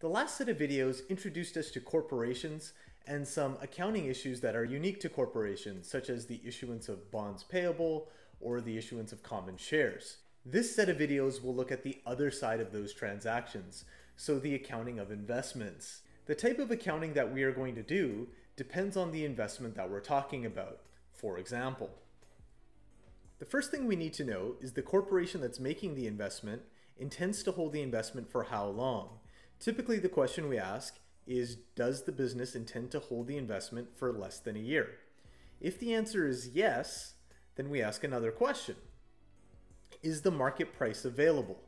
The last set of videos introduced us to corporations and some accounting issues that are unique to corporations, such as the issuance of bonds payable or the issuance of common shares. This set of videos will look at the other side of those transactions, so the accounting of investments. The type of accounting that we are going to do depends on the investment that we're talking about. For example, the first thing we need to know is the corporation that's making the investment intends to hold the investment for how long. Typically, the question we ask is Does the business intend to hold the investment for less than a year? If the answer is yes, then we ask another question Is the market price available?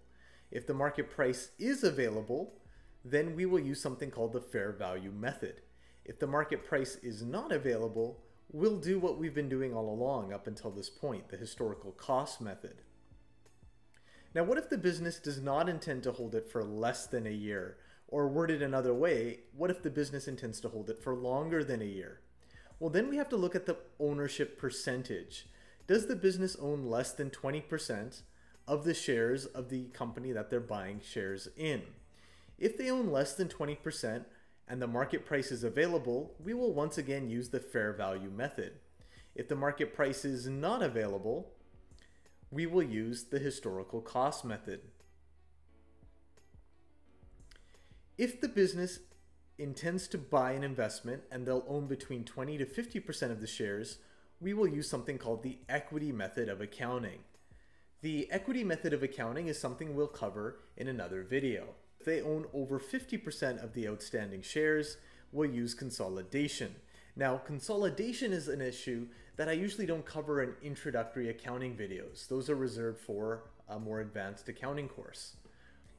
If the market price is available, then we will use something called the fair value method. If the market price is not available, we'll do what we've been doing all along up until this point, the historical cost method. Now, what if the business does not intend to hold it for less than a year? Or worded another way, what if the business intends to hold it for longer than a year? Well, then we have to look at the ownership percentage. Does the business own less than 20% of the shares of the company that they're buying shares in? If they own less than 20% and the market price is available, we will once again use the fair value method. If the market price is not available, we will use the historical cost method. If the business intends to buy an investment and they'll own between 20 to 50% of the shares, we will use something called the equity method of accounting. The equity method of accounting is something we'll cover in another video. If they own over 50% of the outstanding shares, we'll use consolidation. Now, consolidation is an issue that I usually don't cover in introductory accounting videos. Those are reserved for a more advanced accounting course.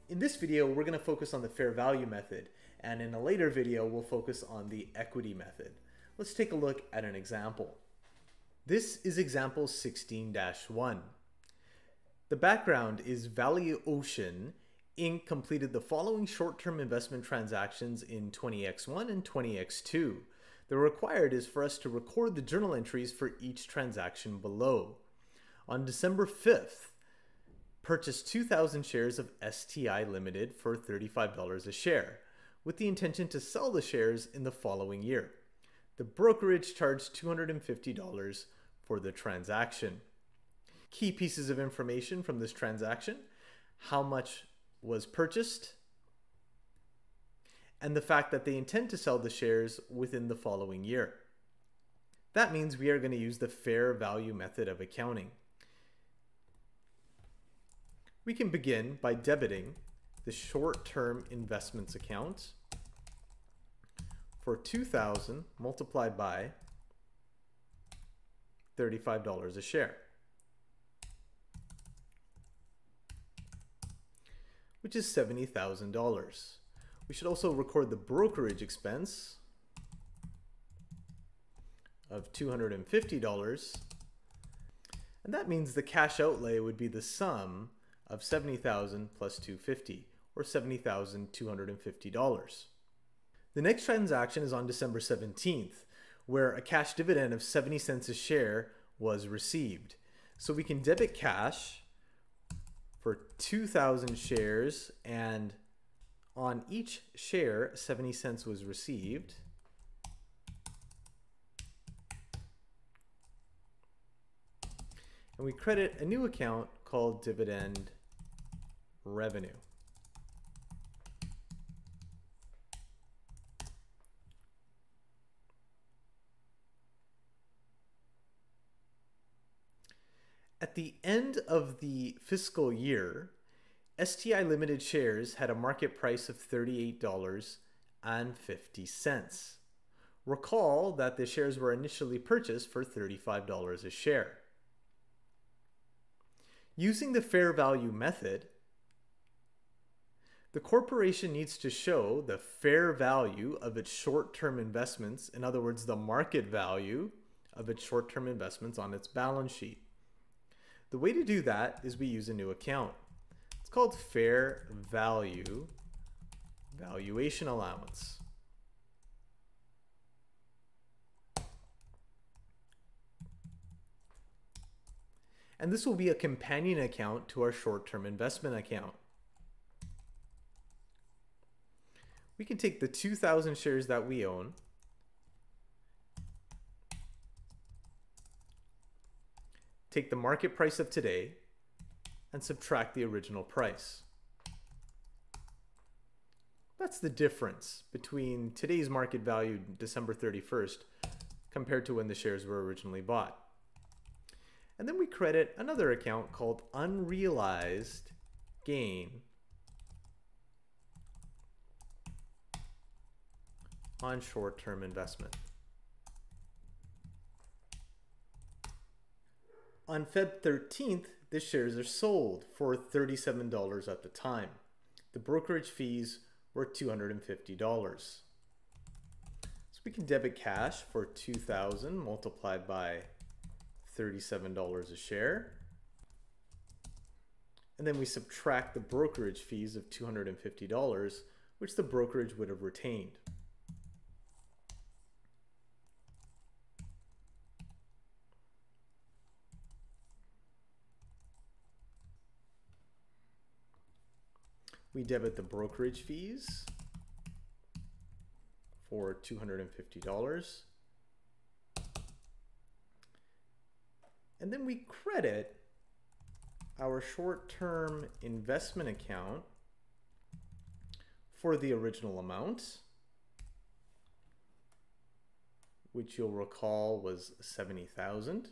In this video, we're going to focus on the fair value method, and in a later video, we'll focus on the equity method. Let's take a look at an example. This is example 16-1. The background is Valley Ocean Inc. completed the following short-term investment transactions in 20x1 and 20x2. The required is for us to record the journal entries for each transaction below. On December 5th, purchased 2,000 shares of STI Limited for $35 a share, with the intention to sell the shares in the following year. The brokerage charged $250 for the transaction. Key pieces of information from this transaction how much was purchased, and the fact that they intend to sell the shares within the following year. That means we are going to use the fair value method of accounting. We can begin by debiting the short-term investments account for 2000 multiplied by $35 a share. which is $70,000. We should also record the brokerage expense of $250. And that means the cash outlay would be the sum of 70,000 plus 250 or $70,250. The next transaction is on December 17th, where a cash dividend of 70 cents a share was received. So we can debit cash for 2,000 shares, and on each share, 70 cents was received. And we credit a new account called dividend revenue. At the end of the fiscal year, STI Limited shares had a market price of $38.50. Recall that the shares were initially purchased for $35 a share. Using the fair value method, the corporation needs to show the fair value of its short-term investments, in other words, the market value of its short-term investments on its balance sheet. The way to do that is we use a new account. Called fair value valuation allowance. And this will be a companion account to our short-term investment account. we can take the 2,000 shares that we own, take the market price of today, and subtract the original price. That's the difference between today's market value, December 31st, compared to when the shares were originally bought. And then we credit another account called unrealized gain on short-term investment. On Feb 13th, the shares are sold for $37 at the time. The brokerage fees were $250. So we can debit cash for 2000 multiplied by $37 a share. And then we subtract the brokerage fees of $250, which the brokerage would have retained. We debit the brokerage fees for $250. And then we credit our short-term investment account for the original amount, which you'll recall was 70,000.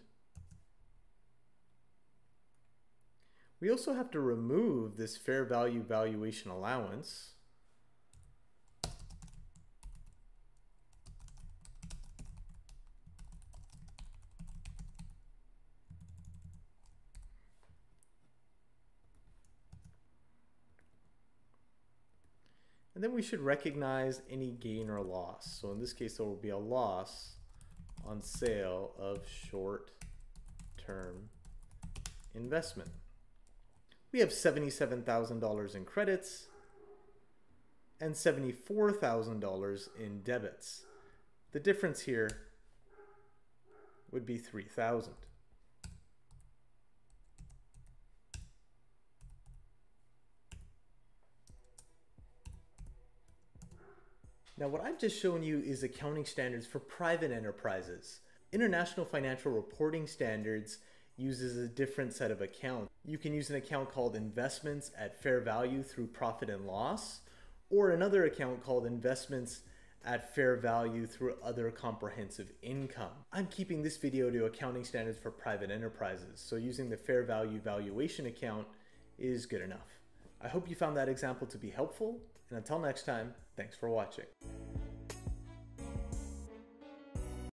We also have to remove this fair value valuation allowance. And then we should recognize any gain or loss. So in this case, there will be a loss on sale of short-term investment we have $77,000 in credits and $74,000 in debits. The difference here would be 3,000. Now what I've just shown you is accounting standards for private enterprises. International Financial Reporting Standards uses a different set of accounts. You can use an account called investments at fair value through profit and loss, or another account called investments at fair value through other comprehensive income. I'm keeping this video to accounting standards for private enterprises, so using the fair value valuation account is good enough. I hope you found that example to be helpful, and until next time, thanks for watching.